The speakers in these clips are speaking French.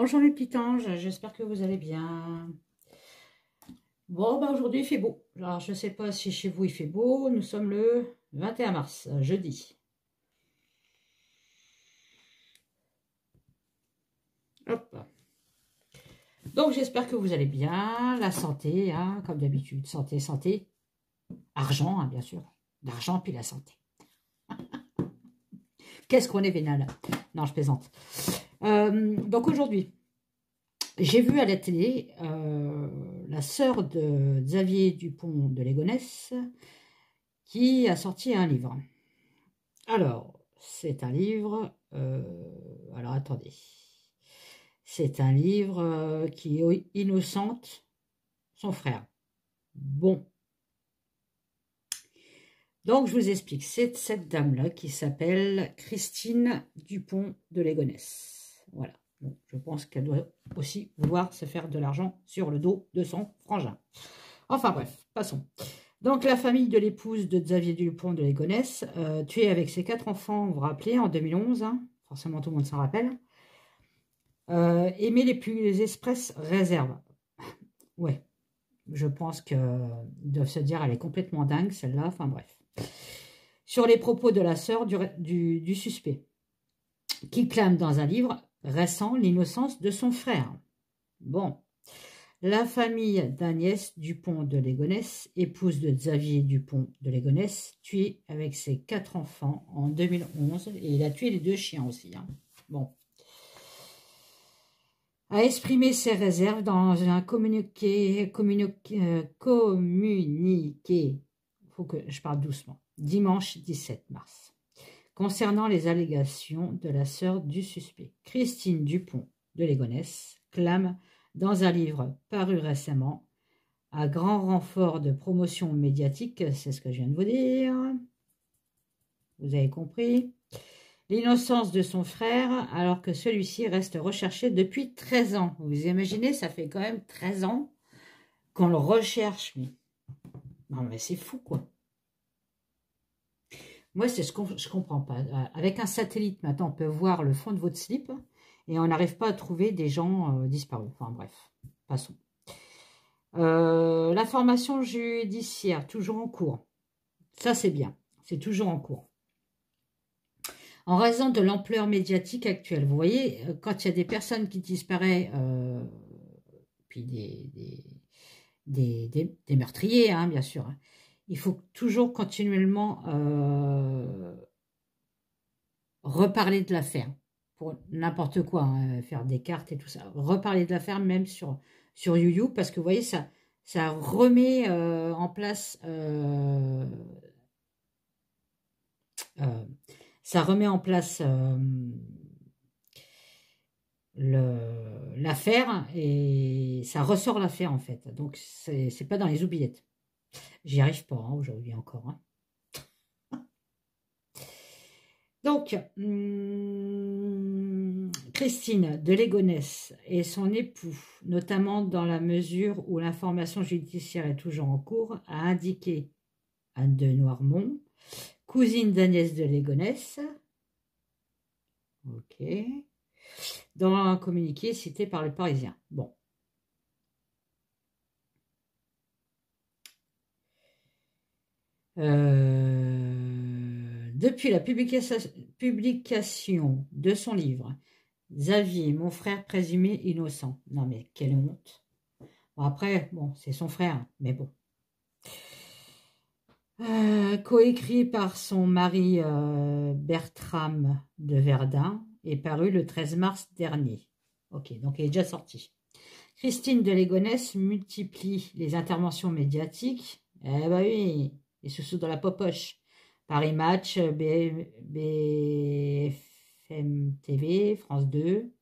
Bonjour les petits anges, j'espère que vous allez bien. Bon, bah aujourd'hui il fait beau. Alors je ne sais pas si chez vous il fait beau, nous sommes le 21 mars, jeudi. Hop. Donc j'espère que vous allez bien, la santé, hein, comme d'habitude, santé, santé, argent, hein, bien sûr, l'argent puis la santé. Qu'est-ce qu'on est vénal? Non, je plaisante. Euh, donc aujourd'hui, j'ai vu à la télé euh, la sœur de Xavier Dupont de Légonesse qui a sorti un livre. Alors, c'est un livre... Euh, alors, attendez. C'est un livre qui innocente son frère. Bon, donc, je vous explique. C'est cette dame-là qui s'appelle Christine Dupont de Légonesse. Voilà. je pense qu'elle doit aussi vouloir se faire de l'argent sur le dos de son frangin. Enfin bref, passons. Donc, la famille de l'épouse de Xavier Dupont de Légonesse, euh, tuée avec ses quatre enfants, vous vous rappelez, en 2011, hein, forcément tout le monde s'en rappelle, euh, aimait les plus expresses réserves. Ouais, je pense qu'ils doivent se dire, elle est complètement dingue, celle-là, enfin bref sur les propos de la sœur du, suspect, qui clame dans un livre récent l'innocence de son frère. Bon, la famille d'Agnès Dupont de Légonesse, épouse de Xavier Dupont de Légonesse, tuée avec ses quatre enfants en 2011, et il a tué les deux chiens aussi. Hein. Bon, a exprimé ses réserves dans un communiqué, communiqué, euh, communiqué, faut que je parle doucement, dimanche 17 mars, concernant les allégations de la sœur du suspect. Christine Dupont de Légonesse clame dans un livre paru récemment, à grand renfort de promotion médiatique, c'est ce que je viens de vous dire, vous avez compris, l'innocence de son frère alors que celui-ci reste recherché depuis 13 ans. Vous imaginez, ça fait quand même 13 ans qu'on le recherche. Mais, non, mais c'est fou, quoi. Moi, c'est ce que je comprends pas. Euh, avec un satellite, maintenant, on peut voir le fond de votre slip et on n'arrive pas à trouver des gens euh, disparus. Enfin, bref, passons. Euh, la formation judiciaire, toujours en cours. Ça, c'est bien. C'est toujours en cours. En raison de l'ampleur médiatique actuelle, vous voyez, quand il y a des personnes qui disparaissent, puis des, meurtriers, hein, bien sûr, hein, il faut toujours continuellement euh, reparler de l'affaire pour n'importe quoi, hein, faire des cartes et tout ça. Reparler de l'affaire même sur, sur YouYou parce que vous voyez, ça, ça remet euh, en place euh, ça remet en place l'affaire et ça ressort l'affaire en fait. Donc c'est pas dans les oubliettes. J'y arrive pas hein, aujourd'hui encore. Hein. Donc, hmm, Christine de Légonesse et son époux, notamment dans la mesure où l'information judiciaire est toujours en cours, a indiqué Anne de Noirmont, cousine d'Agnès de Légonesse, ok, dans un communiqué cité par le Parisien. Bon, Euh, depuis la publication de son livre, Xavier, mon frère présumé innocent. Non mais quelle honte. Bon, après, bon, c'est son frère, mais bon. Euh, coécrit par son mari euh, Bertram de Verdun et paru le 13 mars dernier. Ok, donc il est déjà sorti. Christine de Légonesse multiplie les interventions médiatiques. Eh ben oui, et sous dans la popoche. Paris Match, BFM TV, France 2.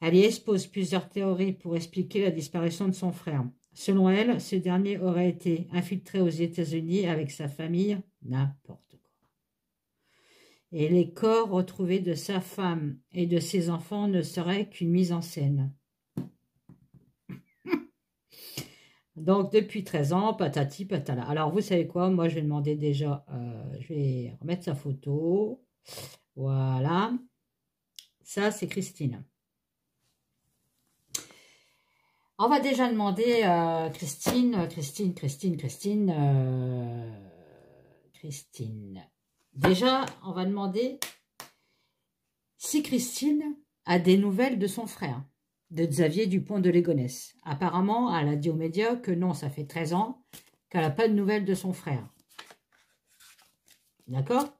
Elle y expose plusieurs théories pour expliquer la disparition de son frère. Selon elle, ce dernier aurait été infiltré aux États-Unis avec sa famille, n'importe quoi. Et les corps retrouvés de sa femme et de ses enfants ne seraient qu'une mise en scène. Donc, depuis 13 ans, patati patala. Alors, vous savez quoi? Moi, je vais demander déjà, euh, je vais remettre sa photo. Voilà. Ça, c'est Christine. On va déjà demander à Christine, Christine, Christine, Christine, euh, Christine. Déjà, on va demander si Christine a des nouvelles de son frère, de Xavier Dupont de Légonesse. Apparemment, elle a dit aux médias que non, ça fait 13 ans qu'elle n'a pas de nouvelles de son frère. D'accord?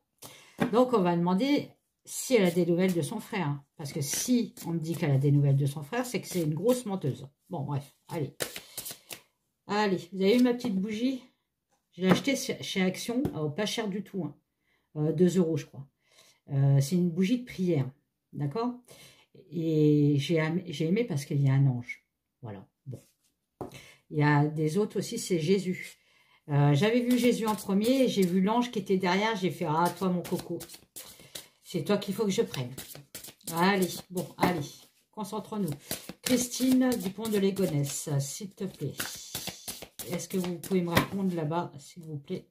Donc, on va demander si elle a des nouvelles de son frère. Parce que si on me dit qu'elle a des nouvelles de son frère, c'est que c'est une grosse menteuse. Bon, bref, allez. Allez, vous avez eu ma petite bougie? Je l'ai achetée chez Action, pas cher du tout. 2 hein. euh, euros, je crois. Euh, c'est une bougie de prière. D'accord? Et j'ai aimé parce qu'il y a un ange. Voilà. Bon. Il y a des autres aussi, c'est Jésus. Euh, j'avais vu Jésus en premier, j'ai vu l'ange qui était derrière, j'ai fait « Ah, toi mon coco, c'est toi qu'il faut que je prenne. » Allez, bon, allez, concentrons-nous. Christine Dupont de Légonesse, s'il te plaît. Est-ce que vous pouvez me répondre là-bas, s'il vous plaît?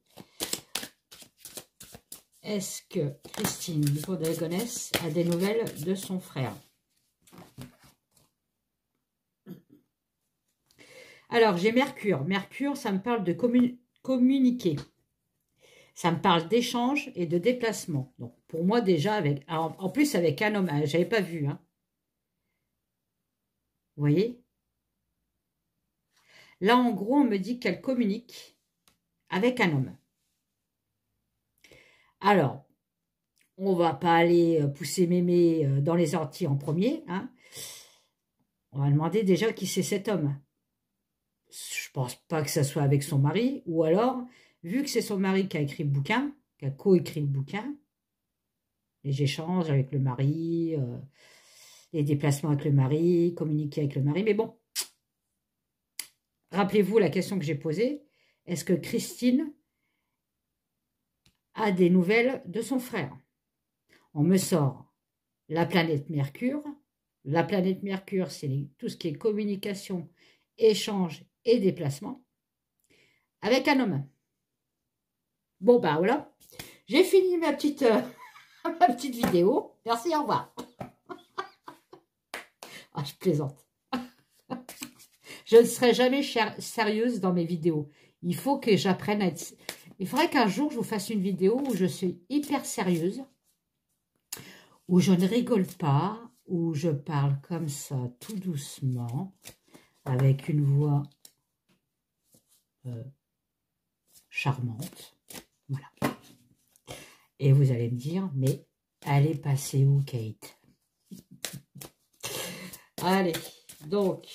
Est-ce que Christine Dupont de Légonesse a des nouvelles de son frère? Alors, j'ai Mercure. Mercure, ça me parle de communiquer. Ça me parle d'échange et de déplacement. Donc, pour moi, déjà, avec, en plus, avec un homme, hein, j'avais pas vu. Hein. Vous voyez? Là, en gros, on me dit qu'elle communique avec un homme. Alors, on va pas aller euh, pousser mémé euh, dans les orties en premier. Hein. On va demander déjà qui c'est cet homme je pense pas que ça soit avec son mari, ou alors, vu que c'est son mari qui a écrit le bouquin, qui a co-écrit le bouquin, les échanges avec le mari, euh, les déplacements avec le mari, communiquer avec le mari, mais bon, rappelez-vous la question que j'ai posée, est-ce que Christine a des nouvelles de son frère? On me sort la planète Mercure, la planète Mercure, c'est tout ce qui est communication, échange et déplacement avec un homme. Bon, bah voilà. J'ai fini ma petite, euh, ma petite vidéo. Merci, au revoir. ah, je plaisante. je ne serai jamais sérieuse dans mes vidéos. Il faut que j'apprenne à être... Il faudrait qu'un jour, je vous fasse une vidéo où je suis hyper sérieuse, où je ne rigole pas, où je parle comme ça, tout doucement, avec une voix euh, charmante. Voilà. Et vous allez me dire, mais elle est passée où, Kate? Allez, donc,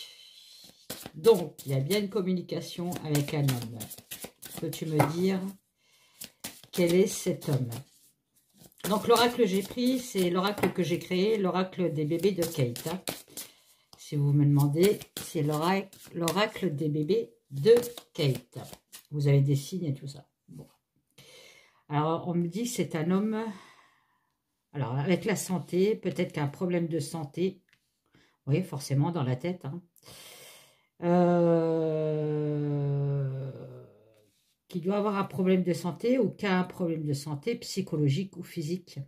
donc, il y a bien une communication avec un homme. Peux-tu me dire quel est cet homme? Donc, l'oracle que j'ai pris, c'est l'oracle que j'ai créé, l'oracle des bébés de Kate. Hein. Si vous me demandez, c'est l'oracle des bébés de Kate. Vous avez des signes et tout ça. Alors, on me dit que c'est un homme... Alors, avec la santé, peut-être qu'un problème de santé. Oui, forcément, dans la tête. Hein. Euh, qui doit avoir un problème de santé ou qu'un problème de santé psychologique ou physique.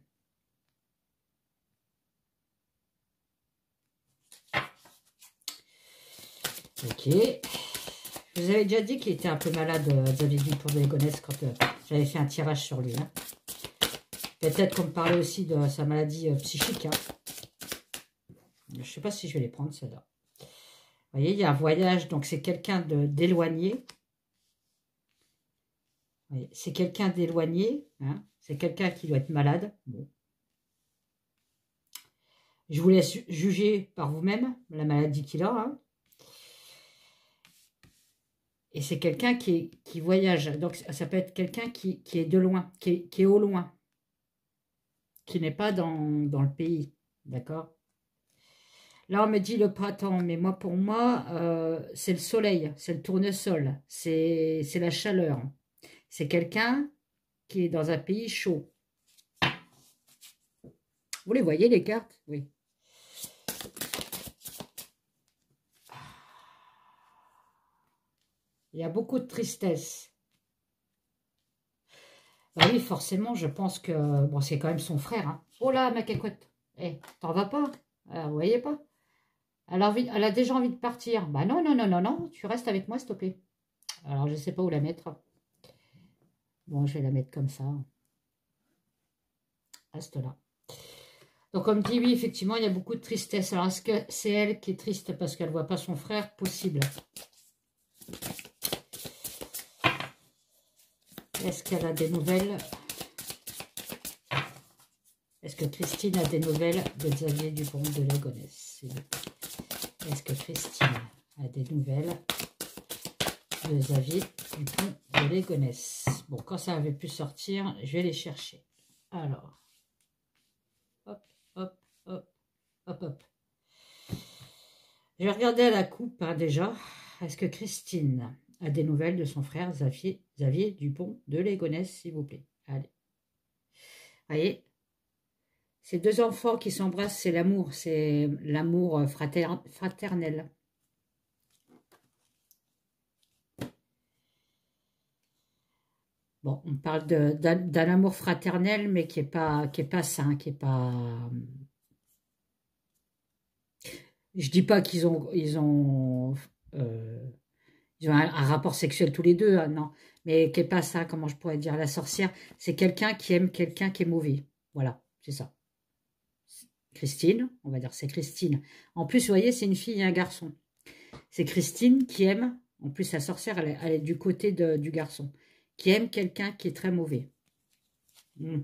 Ok. Je vous avais déjà dit qu'il était un peu malade, euh, Dupont de Ligonnès, quand euh, j'avais fait un tirage sur lui. Hein. Peut-être qu'on me parlait aussi de sa maladie euh, psychique. Hein. Je ne sais pas si je vais les prendre, celle-là. Vous voyez, il y a un voyage, donc c'est quelqu'un d'éloigné. C'est quelqu'un d'éloigné. Hein. C'est quelqu'un qui doit être malade. Je vous laisse juger par vous-même la maladie qu'il a. Et c'est quelqu'un qui, voyage. Donc, ça peut être quelqu'un qui, est de loin, qui est, au loin, qui n'est pas dans, le pays. D'accord? Là, on me dit le printemps, mais moi, pour moi, euh, c'est le soleil, c'est le tournesol, c'est la chaleur. C'est quelqu'un qui est dans un pays chaud. Vous les voyez, les cartes? Oui. Il y a beaucoup de tristesse. Bah oui, forcément, je pense que... Bon, c'est quand même son frère. Hein. Oh là, ma cacotte. Eh, t'en vas pas? Euh, Vous voyez pas? Elle a, déjà envie de partir. Bah non, non, non, non, non, tu restes avec moi, s'il te plaît. Alors, je ne sais pas où la mettre. Bon, je vais la mettre comme ça. Reste là. Donc, comme dit, oui, effectivement, il y a beaucoup de tristesse. Alors, est-ce que c'est elle qui est triste parce qu'elle ne voit pas son frère? Possible. Est-ce qu'elle a des nouvelles Est-ce que Christine a des nouvelles de Xavier Dupont de Lagonesse Est-ce que Christine a des nouvelles de Xavier Dupont de Légonesse Bon, quand ça avait pu sortir, je vais les chercher. Alors, Hop, hop. Je vais regarder à la coupe hein, déjà. Est-ce que Christine a des nouvelles de son frère Xavier, Xavier Dupont de Légonesse, s'il vous plaît Allez. Voyez Ces deux enfants qui s'embrassent, c'est l'amour. C'est l'amour fraternel. Bon, on parle d'un amour fraternel, mais qui n'est pas, qui est pas sain, qui n'est pas je dis pas qu'ils ont, ils ont, euh, un, rapport sexuel tous les deux, hein, non. Mais qu'est pas ça, comment je pourrais dire, la sorcière, c'est quelqu'un qui aime quelqu'un qui est mauvais. Voilà, c'est ça. Christine, on va dire c'est Christine. En plus, vous voyez, c'est une fille et un garçon. C'est Christine qui aime, en plus la sorcière, elle est, du côté du garçon, qui aime quelqu'un qui est très mauvais. Hmm.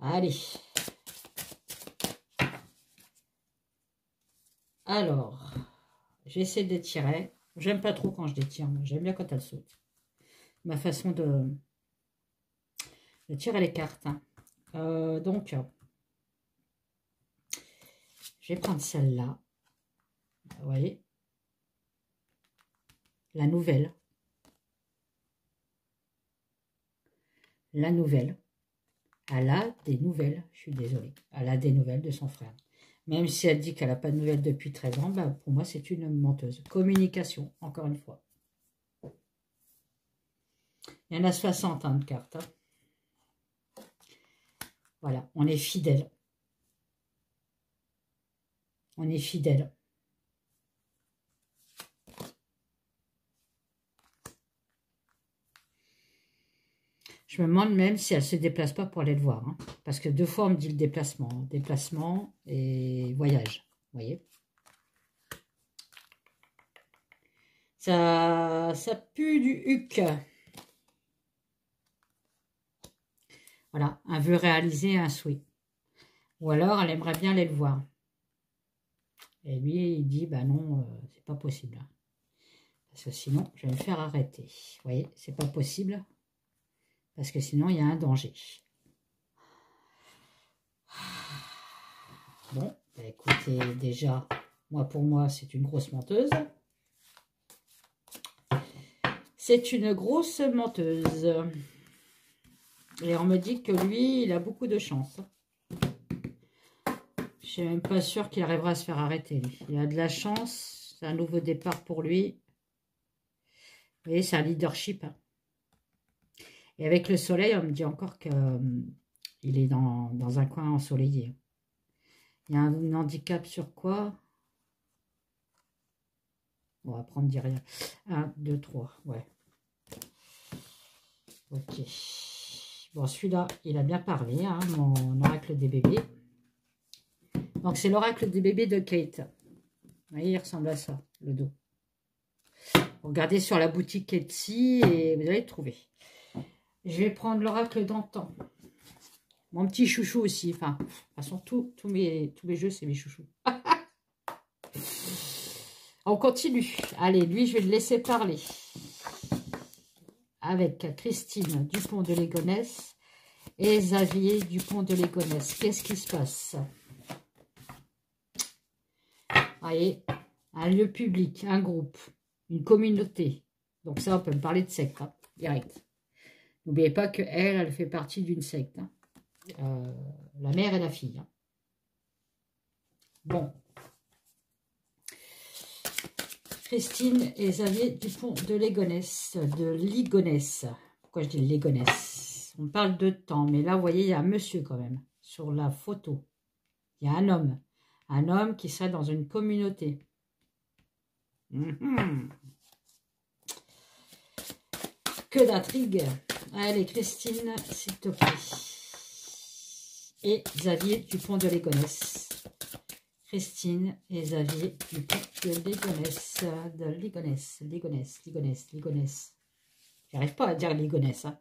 Allez. Alors, j'essaie d'étirer. J'aime pas trop quand je détire, j'aime bien quand elle saute. Ma façon de, tirer les cartes. Hein. Euh, donc, je vais prendre celle-là. Vous voyez? La nouvelle. La nouvelle. Elle a des nouvelles, je suis désolée. Elle a des nouvelles de son frère. Même si elle dit qu'elle n'a pas de nouvelles depuis 13 ans, bah, pour moi, c'est une menteuse. Communication, encore une fois. Il y en a 60 hein, de cartes. Hein. Voilà, on est fidèle. On est fidèle. Me demande même si elle ne se déplace pas pour aller le voir. Hein. Parce que deux fois, on me dit le déplacement. Déplacement et voyage. Vous voyez ça, ça pue du huc. Voilà, un vœu réalisé, un souhait. Ou alors, elle aimerait bien aller le voir. Et lui, il dit, bah non, euh, c'est pas possible. Parce que sinon, je vais me faire arrêter. Vous voyez, c'est pas possible parce que sinon il y a un danger. Bon, bah, écoutez, déjà, moi pour moi, c'est une grosse menteuse. C'est une grosse menteuse. Et on me dit que lui, il a beaucoup de chance. Je suis même pas sûre qu'il arrivera à se faire arrêter. Il a de la chance. C'est un nouveau départ pour lui. Vous voyez, c'est un leadership. Hein. Et avec le soleil, on me dit encore qu'il euh, est dans, un coin ensoleillé. Il y a un handicap sur quoi? On va prendre dire rien. 1, 2, 3, ouais. Ok. Bon, celui-là, il a bien parlé, hein, mon oracle des bébés. Donc, c'est l'oracle des bébés de Kate. Vous voyez, il ressemble à ça, le dos. Regardez sur la boutique Etsy et vous allez le trouver. Je vais prendre l'oracle d'antan. Mon petit chouchou aussi. Enfin, de toute façon, tous mes, jeux, c'est mes chouchous. On continue. Allez, lui, je vais le laisser parler. Avec Christine Dupont de Légonesse et Xavier Dupont de Légonesse. Qu'est-ce qui se passe? Voyez, un lieu public, un groupe, une communauté. Donc ça, on peut me parler de secte, hein, direct. N'oubliez pas qu'elle, elle fait partie d'une secte. Hein. Euh, la mère et la fille. Hein. Bon. Christine et Xavier Dupont de Légonesse, de Ligonesse. Pourquoi je dis Légonesse On parle de temps, mais là, vous voyez, il y a un monsieur quand même sur la photo. Il y a un homme. Un homme qui serait dans une communauté. Mhm. Que d'intrigue. Allez, Christine, s'il te plaît. Et Xavier Dupont de Légonesse. Christine et Xavier Dupont de Légonesse. De Légonesse, Légonesse, Légonesse, Légonesse. J'arrive pas à dire Légonesse. Hein.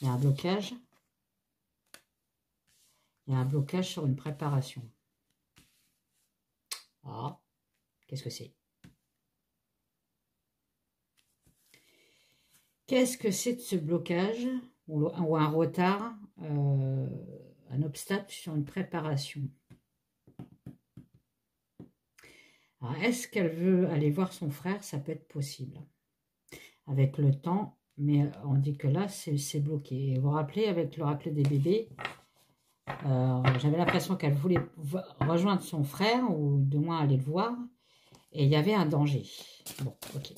Il y a un blocage. Il y a un blocage sur une préparation. Ah, qu'est-ce que c'est? Qu'est-ce que c'est de ce blocage ou, un retard, euh, un obstacle sur une préparation? Est-ce qu'elle veut aller voir son frère? Ça peut être possible. Avec le temps, mais on dit que là, c'est bloqué. vous vous rappelez, avec l'oracle des bébés, euh, j'avais l'impression qu'elle voulait rejoindre son frère, ou de moins aller le voir, et il y avait un danger. Bon, ok.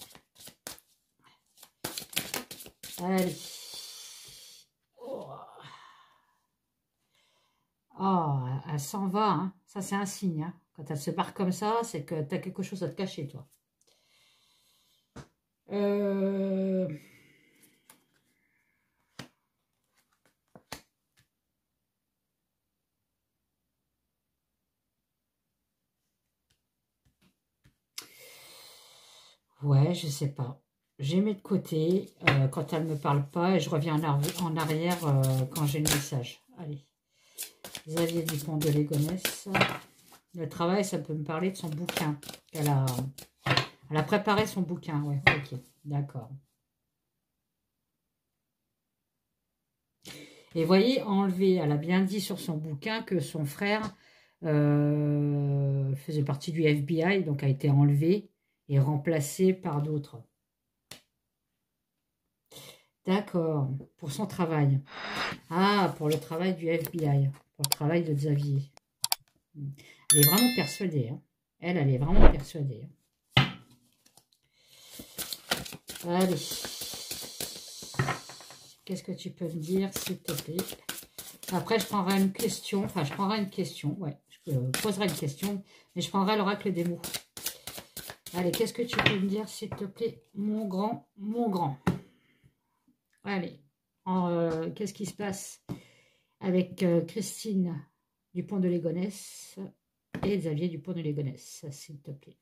Oh, oh elle s'en va. Hein. Ça, c'est un signe. Hein. Quand elle se barre comme ça, c'est que tu as quelque chose à te cacher, toi. Euh... Ouais, je sais pas j'ai mis de côté euh, quand elle ne me parle pas et je reviens en, arrière euh, quand j'ai le message. Allez. Xavier Dupont de Légonesse. Le travail, ça peut me parler de son bouquin. Elle a, préparé son bouquin, ouais. Ok, d'accord. Et voyez, enlever, elle a bien dit sur son bouquin que son frère euh, faisait partie du FBI, donc a été enlevé et remplacé par d'autres. D'accord, pour son travail. Ah, pour le travail du FBI, pour le travail de Xavier. Elle est vraiment persuadée. Hein. Elle, elle est vraiment persuadée. Allez. Qu'est-ce que tu peux me dire, s'il te plaît? Après, je prendrai une question. Enfin, je prendrai une question. Ouais, je poserai une question. Mais je prendrai l'oracle des mots. Allez, qu'est-ce que tu peux me dire, s'il te plaît Mon grand, mon grand? Allez, euh, qu'est-ce qui se passe avec euh, Christine Dupont de Légonesse et Xavier Dupont de Légonesse, s'il te plaît?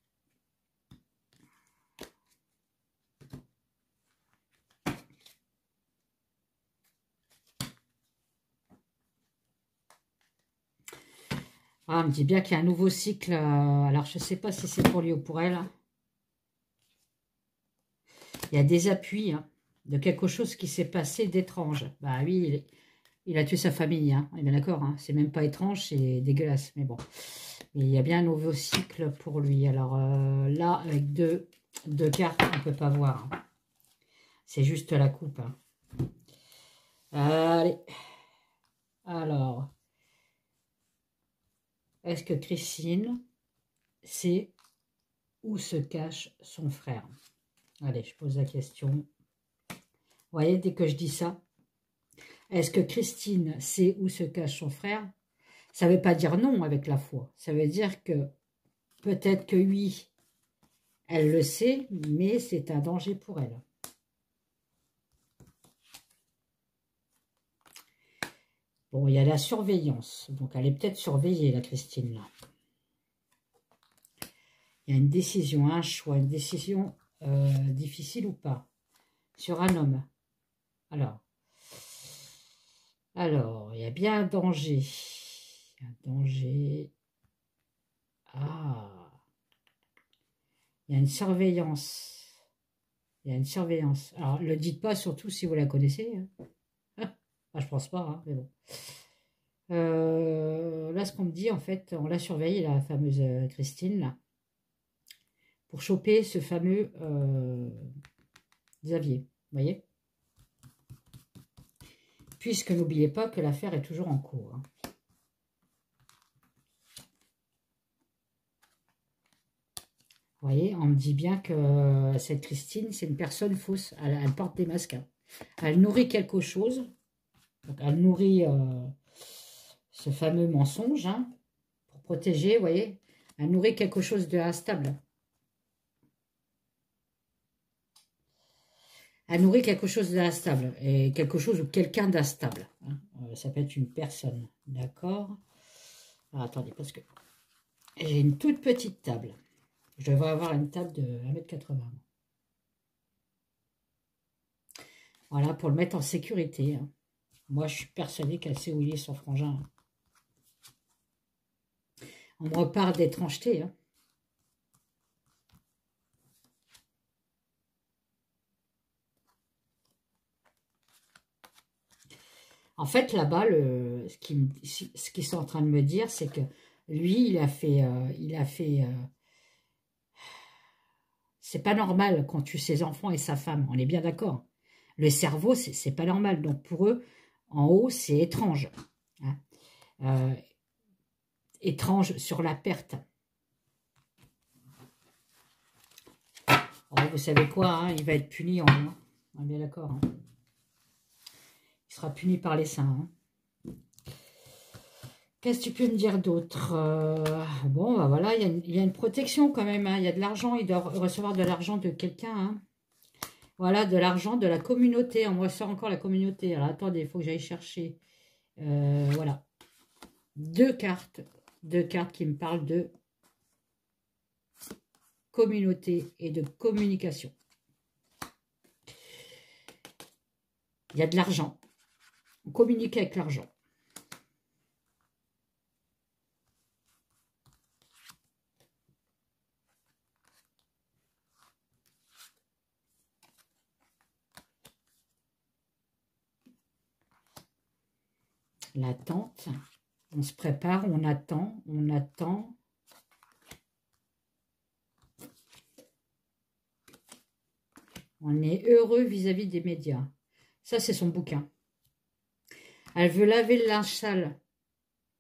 Ah, on me dit bien qu'il y a un nouveau cycle. Euh, alors, je ne sais pas si c'est pour lui ou pour elle. Il y a des appuis. Hein de quelque chose qui s'est passé d'étrange. Bah oui, il, a tué sa famille, hein. on est bien d'accord, hein. c'est même pas étrange, c'est dégueulasse, mais bon. il y a bien un nouveau cycle pour lui. Alors euh, là, avec deux, deux cartes, on ne peut pas voir. Hein. C'est juste la coupe. Allez. Alors, est-ce que Christine sait où se cache son frère? Allez, je pose la question voyez, dès que je dis ça, est-ce que Christine sait où se cache son frère? Ça ne veut pas dire non avec la foi. Ça veut dire que peut-être que oui, elle le sait, mais c'est un danger pour elle. Bon, il y a la surveillance. Donc, elle est peut-être surveillée, la Christine. Il y a une décision, un choix, une décision euh, difficile ou pas, sur un homme. Alors, il y a bien un danger. Un danger. Ah. Il y a une surveillance. Il y a une surveillance. Alors, ne le dites pas, surtout si vous la connaissez. Hein. Ah, je pense pas, hein, mais bon. Euh, là, ce qu'on me dit, en fait, on l'a surveillé, la fameuse euh, Christine, là, pour choper ce fameux euh, Xavier. Voyez? Puisque n'oubliez pas que l'affaire est toujours en cours. Hein. Vous voyez, on me dit bien que euh, cette Christine, c'est une personne fausse. Elle, porte des masques. Hein. Elle nourrit quelque chose. elle nourrit euh, ce fameux mensonge, hein, pour protéger, voyez, elle nourrit quelque chose de instable. Elle nourrit quelque chose d'instable, et quelque chose ou quelqu'un d'instable. Hein. Euh, ça peut être une personne, d'accord? Attendez, parce que j'ai une toute petite table. Je devrais avoir une table de 1m80. Voilà, pour le mettre en sécurité. Hein. Moi, je suis persuadée qu'elle sait où il son frangin. On me repart d'étrangeté. Hein. En fait, là-bas, ce qu'ils sont en train de me dire, c'est que lui, il a fait... Euh, il a fait euh, c'est pas normal quand tu ses enfants et sa femme, on est bien d'accord. Le cerveau, c'est pas normal. Donc pour eux, en haut, c'est étrange. Hein. Euh, étrange sur la perte. Oh, vous savez quoi, hein, il va être puni en haut. On est bien d'accord. Hein. Sera puni par les saints. Qu'est-ce que tu peux me dire d'autre euh, Bon, bah voilà, il y, a une, protection quand même. Il y a de l'argent, il doit recevoir de l'argent de quelqu'un. Voilà, de l'argent de la communauté. On ressort encore la communauté. Alors, attendez, il faut que j'aille chercher. Euh, voilà. Deux cartes. Deux cartes qui me parlent de communauté et de communication. Il y a de l'argent. On communique avec l'argent. l'attente. On se prépare, on attend, on attend. On est heureux vis-à-vis des médias. Ça, c'est son bouquin. Elle veut laver le linge sale.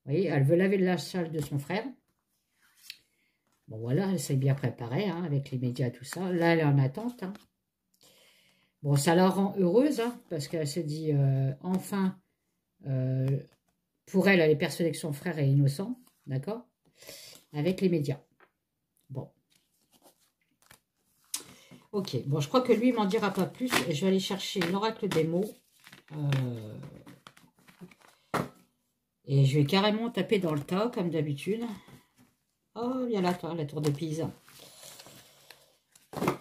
Vous voyez, elle veut laver le linge de son frère. Bon, voilà, elle s'est bien préparée hein, avec les médias, tout ça. Là, elle est en attente. Hein. Bon, ça la rend heureuse hein, parce qu'elle s'est dit, euh, enfin, euh, pour elle, elle est persuadée que son frère est innocent, d'accord Avec les médias. Bon. Ok, bon, je crois que lui, il m'en dira pas plus. Je vais aller chercher l'oracle des mots. Euh, et je vais carrément taper dans le tas, comme d'habitude. Oh, a la, la tour de Pise.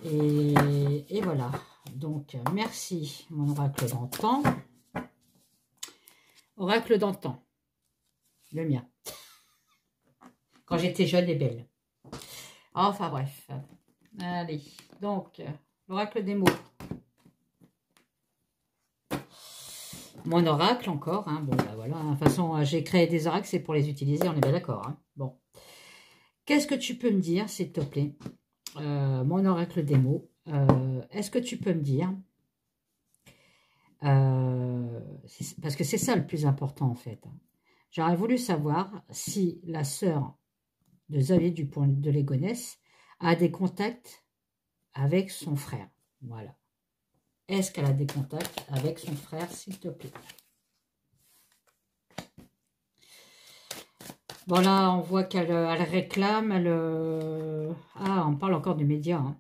Et, et, voilà. Donc, merci, mon oracle d'antan. Oracle d'antan. Le mien. Quand j'étais jeune et belle. Enfin bref. Allez. Donc, l'oracle des mots. Mon oracle encore. Hein. Bon, bah voilà. De toute façon, j'ai créé des oracles, c'est pour les utiliser. On est bien d'accord. Hein. Bon. Qu'est-ce que tu peux me dire, s'il te plaît? Euh, Mon oracle mots. Euh, est-ce que tu peux me dire euh, parce que c'est ça le plus important en fait. J'aurais voulu savoir si la sœur de Xavier Dupont de Légonesse a des contacts avec son frère. Voilà. Est-ce qu'elle a des contacts avec son frère, s'il te plaît? Bon là, on voit qu'elle réclame, elle... Euh, ah, on parle encore du média. Hein.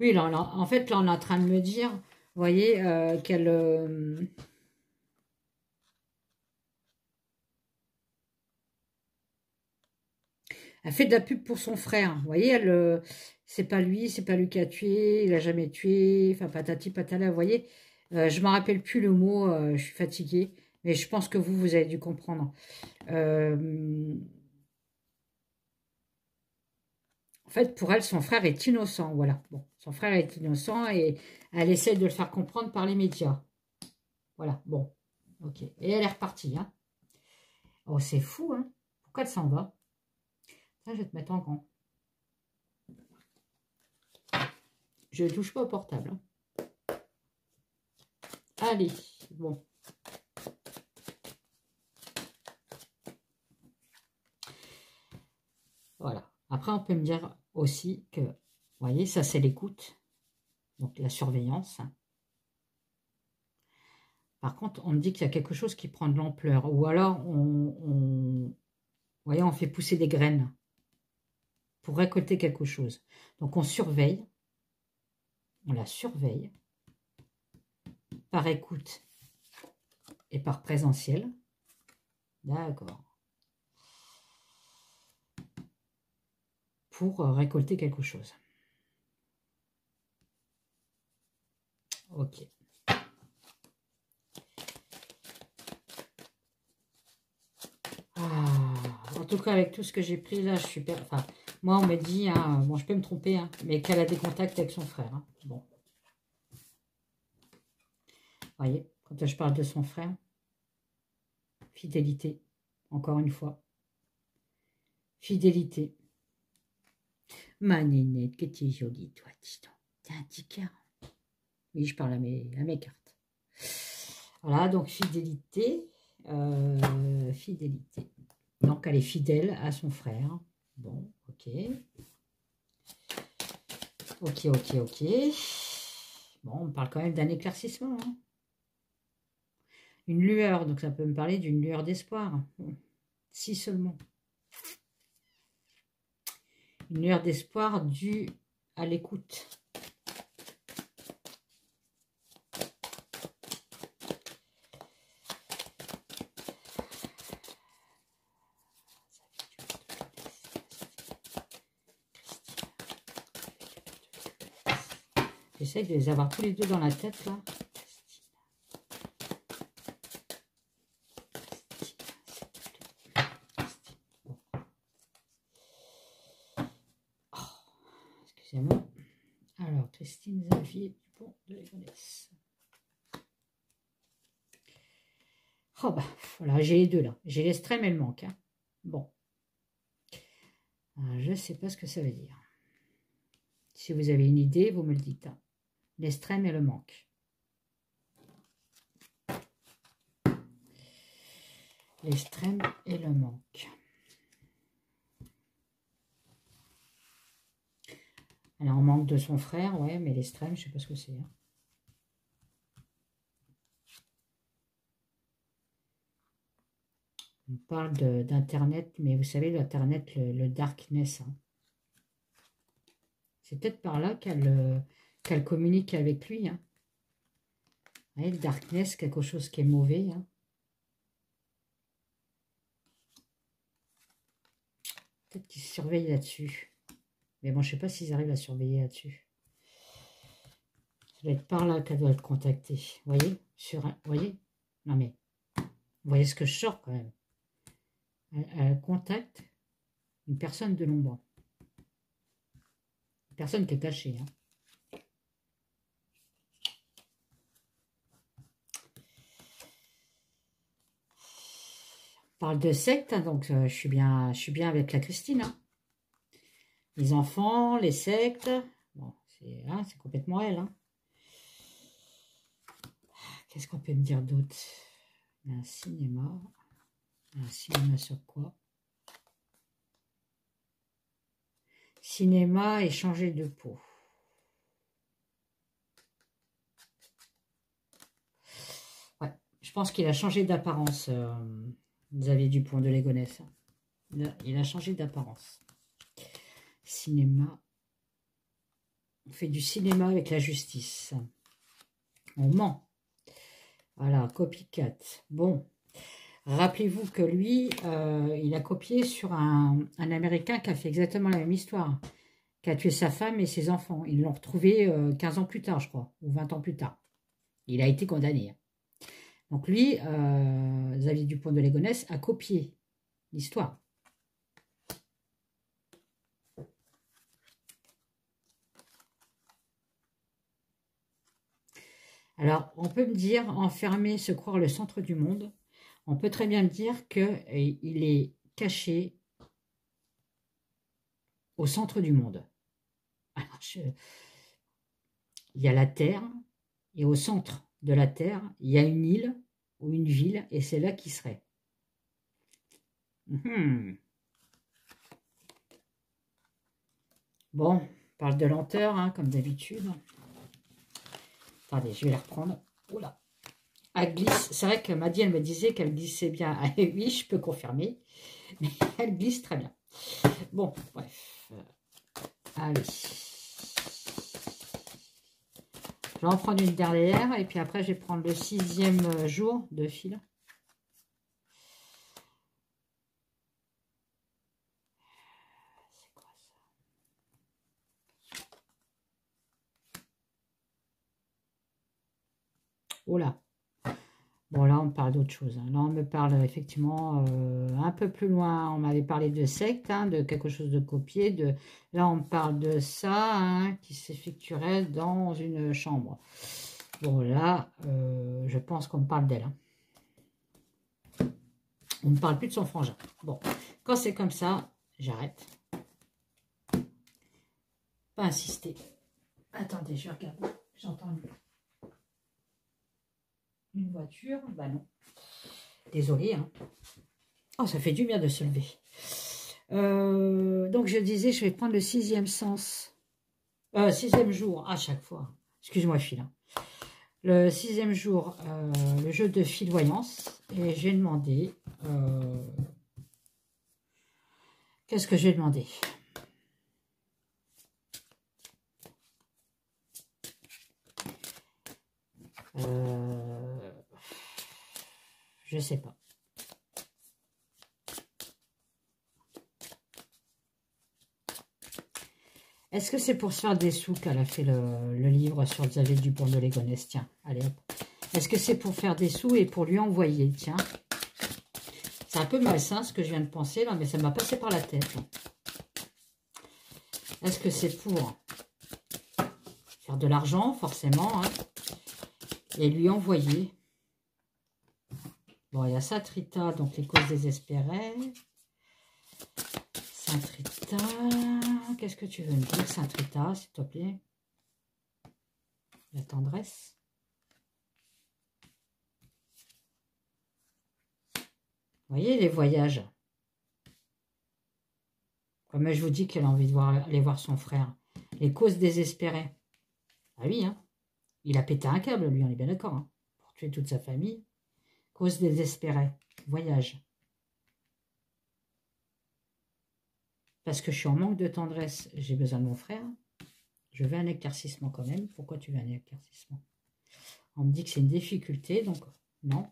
Oui, en fait, là, on est en train de me dire, vous voyez, euh, qu'elle... Euh, elle fait de la pub pour son frère. Vous voyez, elle, euh, c'est pas lui, c'est pas lui qui a tué, il a jamais tué, enfin patati patala, vous voyez. Euh, je me rappelle plus le mot, je suis fatiguée, mais je pense que vous, vous avez dû comprendre. En fait, pour elle, son frère est innocent, voilà. Bon, son frère est innocent et elle essaie de le faire comprendre par les médias. Voilà, bon, ok. Et elle est repartie, hein. Oh, c'est fou, hein. Pourquoi elle s'en va? Je vais te mettre en grand. Je ne touche pas au portable. Hein. Allez, bon. Voilà. Après, on peut me dire aussi que, vous voyez, ça c'est l'écoute. donc la surveillance. Par contre, on me dit qu'il y a quelque chose qui prend de l'ampleur. Ou alors, on, voyez, on fait pousser des graines pour récolter quelque chose. Donc, on surveille. On la surveille par écoute et par présentiel. D'accord. Pour récolter quelque chose. Ok. Ah, en tout cas, avec tout ce que j'ai pris là, je suis... Enfin, moi, on me dit, hein, bon, je peux me tromper, hein, mais qu'elle a des contacts avec son frère. Hein. Bon. voyez, quand je parle de son frère, fidélité, encore une fois. Fidélité. Ma nénette, que tu es jolie, toi, dis donc. T'as un petit cœur. Oui, je parle à mes, à mes cartes. Voilà, donc fidélité. Euh, fidélité. Donc, elle est fidèle à son frère. Bon, ok. Ok, ok, ok. Bon, on parle quand même d'un éclaircissement. Hein. Une lueur, donc ça peut me parler d'une lueur d'espoir. Si seulement. Une lueur d'espoir due à l'écoute. J'essaie de les avoir tous les deux dans la tête, là. Excusez-moi. Alors, Christine Xavier Dupont de Ligonnès. Oh bah, voilà, j'ai les deux là. J'ai l'extrême et le manque. Hein. Bon. je ne sais pas ce que ça veut dire. Si vous avez une idée, vous me le dites. Hein l'extrême et le manque. L'extrême et le manque. Alors, on manque de son frère, ouais, mais l'extrême, je ne sais pas ce que c'est. Hein. On parle d'Internet, mais vous savez, l'Internet, le, darkness. Hein. C'est peut-être par là qu'elle euh, qu'elle communique avec lui. Hein. le darkness, quelque chose qui est mauvais. Hein. Peut-être qu'ils surveillent là-dessus. Mais bon, je ne sais pas s'ils arrivent à surveiller là-dessus. Ça doit être par là qu'elle doit être contactée. Vous voyez? Sur voyez? Non mais, vous voyez ce que je sors quand même. Elle, contacte une personne de l'ombre. Une personne qui est cachée. Hein. Parle de secte, hein, donc euh, je, suis bien, avec la Christine. Hein. Les enfants, les sectes, bon, c'est hein, complètement elle. Qu'est-ce qu'on peut me dire d'autre? Un cinéma. Un cinéma sur quoi? Cinéma et changer de peau. Ouais, je pense qu'il a changé d'apparence. Euh, Xavier Dupont de Légonesse. Il a changé d'apparence. Cinéma. On fait du cinéma avec la justice. On ment. Voilà, copycat. Bon. Rappelez-vous que lui, euh, il a copié sur un, Américain qui a fait exactement la même histoire. Qui a tué sa femme et ses enfants. Ils l'ont retrouvé 15 euh, ans plus tard, je crois. Ou 20 ans plus tard. Il a été condamné. Donc lui, euh, Xavier Dupont de Ligonnès, a copié l'histoire. Alors, on peut me dire, enfermer, se croire le centre du monde. On peut très bien me dire qu'il euh, est caché au centre du monde. Il y a la Terre, et au centre de la Terre, il y a une île ou une ville, et c'est là qui serait. Hmm. Bon, on parle de lenteur, hein, comme d'habitude. Attendez, je vais la reprendre. Oula. Elle glisse. C'est vrai que Maddy, elle me disait qu'elle glissait bien. oui, je peux confirmer. Mais elle glisse très bien. Bon, bref. Allez. Je vais en prendre une dernière. Et puis après, je vais prendre le sixième jour de fil. Oh là Là, on parle d'autre chose. Hein. Là, on me parle effectivement euh, un peu plus loin. On m'avait parlé de secte, hein, de quelque chose de copié. De... Là, on parle de ça hein, qui s'effectuerait dans une chambre. Bon, là, euh, je pense qu'on me parle d'elle. On ne parle plus de son frangin. Bon, quand c'est comme ça, j'arrête. Pas insister. Attendez, je regarde. J'entends une voiture. Bah non. Désolée. Hein. Oh, ça fait du bien de se lever. Euh, donc, je disais, je vais prendre le sixième sens. Euh, sixième jour, à chaque fois. Excuse-moi, fil. Hein. Le sixième jour, euh, le jeu de fil voyance. Et j'ai demandé... Euh, qu'est-ce que j'ai demandé? Je sais pas. Est-ce que c'est pour se faire des sous qu'elle a fait le, livre sur Xavier Dupont de Ligonnès? Tiens, allez hop. Est-ce que c'est pour faire des sous et pour lui envoyer? Tiens. C'est un peu malsain ce que je viens de penser là, mais ça m'a passé par la tête. Est-ce que c'est pour faire de l'argent, forcément, hein, et lui envoyer? Bon, il y a Saint-Rita, donc les causes désespérées. Saint-Rita, qu'est-ce que tu veux me dire, Saint-Rita, s'il te plaît? La tendresse. Vous voyez les voyages? Comme je vous dis qu'elle a envie de voir, aller voir son frère. Les causes désespérées. Ah oui, hein il a pété un câble, lui, on est bien d'accord. Hein pour tuer toute sa famille. Cause désespérée. Voyage. Parce que je suis en manque de tendresse, j'ai besoin de mon frère. Je veux un éclaircissement quand même. Pourquoi tu veux un éclaircissement? On me dit que c'est une difficulté, donc non.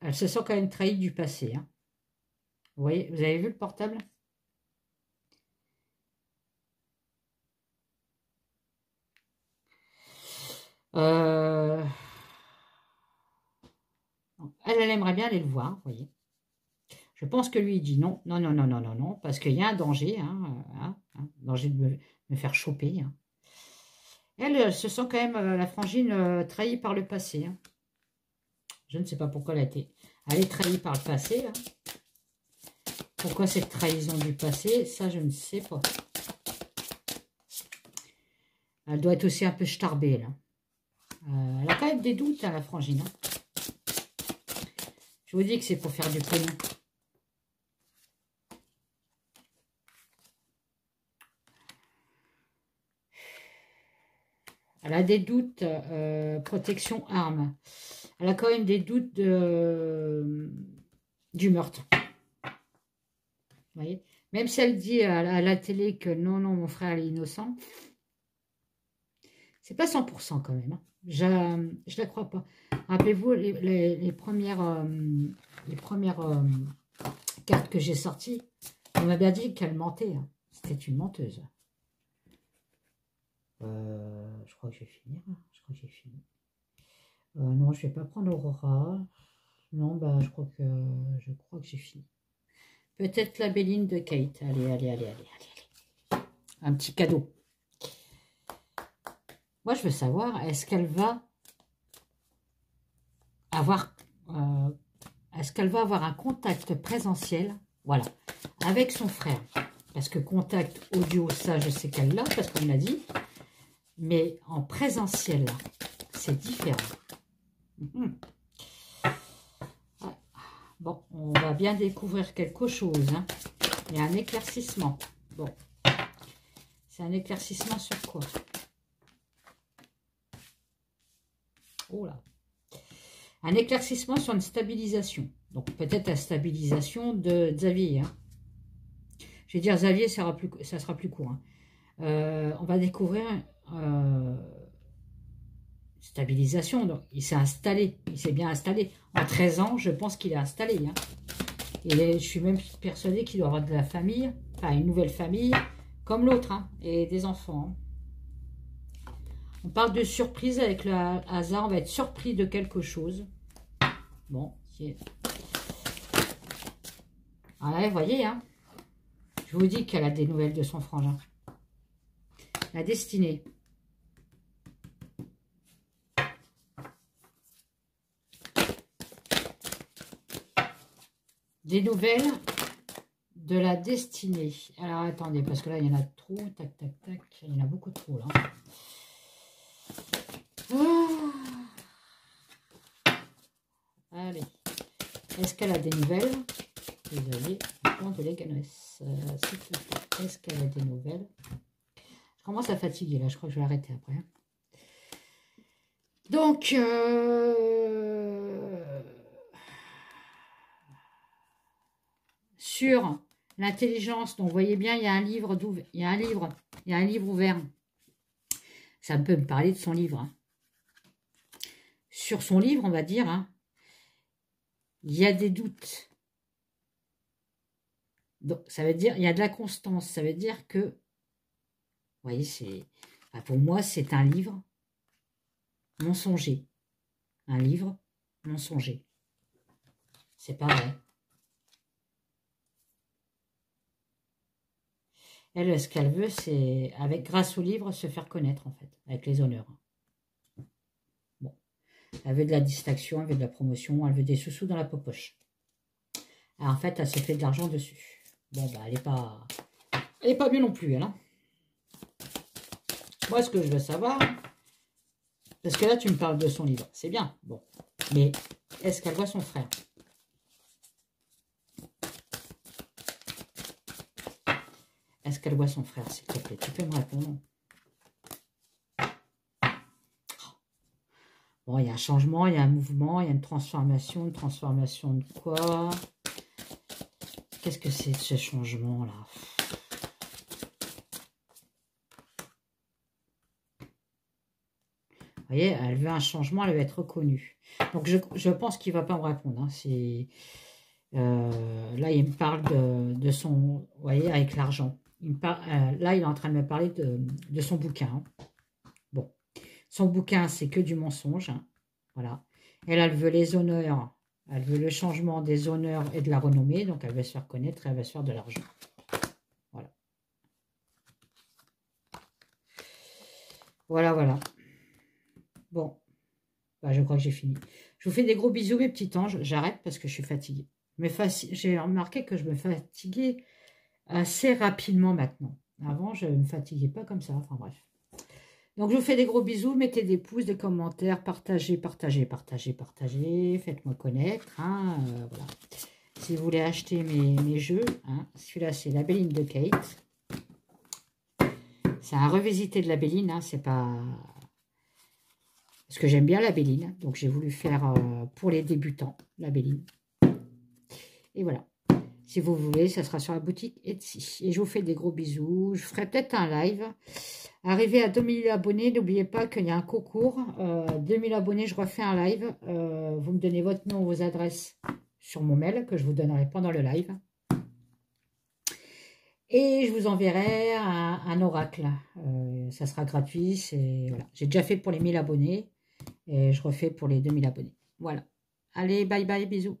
Elle se sent quand même trahie du passé. Hein. Vous voyez, vous avez vu le portable? Euh, elle, aimerait bien aller le voir, vous voyez. Je pense que lui, il dit non, non, non, non, non, non, parce qu'il y a un danger, hein, hein, hein danger de me, faire choper. Hein. Elle, elle, se sent quand même, euh, la frangine, euh, trahie par le passé. Je ne sais pas pourquoi elle a été... Elle est trahie par le passé. Pourquoi cette trahison du passé Ça, je ne sais pas. Elle doit être aussi un peu starbée, là. Elle a quand même des doutes, à hein, la frangine. Hein. Je vous dis que c'est pour faire du pognon. Elle a des doutes, euh, protection arme. Elle a quand même des doutes du meurtre. Même si elle dit à la, télé que non, non, mon frère est innocent, c'est pas 100% quand même. Hein. Je ne la crois pas. Rappelez-vous les, premières, euh, les premières euh, cartes que j'ai sorties. On m'a bien dit qu'elle mentait. Hein. C'était une menteuse. Euh, je crois que je vais finir. Hein. Je crois que j'ai fini. non, je vais pas prendre Aurora. Non, bah, je crois que je crois que j'ai fini. Peut-être la Béline de Kate. Allez, allez, allez, allez, allez. Un petit cadeau. Moi, je veux savoir, est-ce qu'elle va avoir... Euh, est-ce qu'elle va avoir un contact présentiel, voilà, avec son frère Parce que contact audio, ça, je sais qu'elle l'a, parce qu'on l'a dit. Mais en présentiel, c'est différent. Mhm. Bon, on va bien découvrir quelque chose. Hein. Il y a un éclaircissement. Bon, C'est un éclaircissement sur quoi Oh là Un éclaircissement sur une stabilisation. Donc peut-être la stabilisation de Xavier. Hein. Je vais dire Xavier, ça sera plus, ça court. Hein. Euh, on va découvrir euh, stabilisation. Donc, il s'est installé. Il s'est bien installé. En 13 ans, je pense qu'il est installé. Hein. Et je suis même persuadée qu'il doit avoir de la famille, enfin une nouvelle famille, comme l'autre, hein, et des enfants. On parle de surprise avec le hasard. On va être surpris de quelque chose. Bon, voilà, vous voyez, hein. Je vous dis qu'elle a des nouvelles de son frangin. La destinée. Des nouvelles de la destinée. Alors, attendez, parce que là, il y en a trop. Tac, tac, tac. Il y en a beaucoup trop, là. Ah. Allez. Nouvelles Vous avez de des nouvelles Je commence à fatiguer, là. Je crois que je vais arrêter après. Hein. Donc, euh, sur l'intelligence, donc vous voyez bien, il y a un livre, il y a un livre, il y a un livre ouvert. Ça peut me parler de son livre. Hein. Sur son livre, on va dire, hein, il y a des doutes. Donc, ça veut dire, il y a de la constance. Ça veut dire que, vous voyez, c'est, pour moi, c'est un livre mensonger. Un livre mensonger. C'est pas vrai. Elle, ce qu'elle veut, c'est, avec grâce au livre, se faire connaître, en fait, avec les honneurs. Elle veut de la distraction, elle veut de la promotion, elle veut des sous-sous dans la poche. en fait, elle se fait de l'argent dessus. Bon, bah, elle n'est pas... Elle est pas bien non plus, elle. Hein. Moi, ce que je veux savoir... Parce que là, tu me parles de son livre. C'est bien, bon. Mais est-ce qu'elle voit son frère? Est-ce qu'elle voit son frère, s'il te plaît? Tu peux me répondre Bon, il y a un changement, il y a un mouvement, il y a une transformation. Une transformation de quoi? Qu'est-ce que c'est ce changement-là? Vous voyez, elle veut un changement, elle veut être reconnue. Donc, je, pense qu'il ne va pas me répondre. Hein. Euh, là, il me parle de, son... Vous voyez, avec l'argent. Euh, là, il est en train de me parler de, son bouquin. Bon. Son bouquin, c'est que du mensonge. Hein. Voilà. Elle, elle veut les honneurs elle veut le changement des honneurs et de la renommée, donc elle veut se faire connaître et elle veut se faire de l'argent. Voilà. Voilà, voilà. Bon, bah, je crois que j'ai fini. Je vous fais des gros bisous, mes petits anges. J'arrête parce que je suis fatiguée. J'ai remarqué que je me fatiguais assez rapidement maintenant. Avant, je ne me fatiguais pas comme ça. Enfin bref. Donc, je vous fais des gros bisous. Mettez des pouces, des commentaires. Partagez, partagez, partagez, partagez. Faites-moi connaître. Hein, euh, voilà. Si vous voulez acheter mes, jeux, hein, celui-là, c'est la Béline de Kate. C'est un revisité de la Béline. Hein, c'est pas... Parce que j'aime bien la Béline. Donc, j'ai voulu faire euh, pour les débutants, la Béline. Et voilà. Si vous voulez, ça sera sur la boutique Etsy. Et je vous fais des gros bisous. Je ferai peut-être un live. Arrivé à 2000 abonnés, n'oubliez pas qu'il y a un concours. Euh, 2000 abonnés, je refais un live. Euh, vous me donnez votre nom, vos adresses sur mon mail que je vous donnerai pendant le live. Et je vous enverrai un, oracle. Euh, ça sera gratuit. Voilà. J'ai déjà fait pour les 1000 abonnés. Et je refais pour les 2000 abonnés. Voilà. Allez, bye bye, bisous.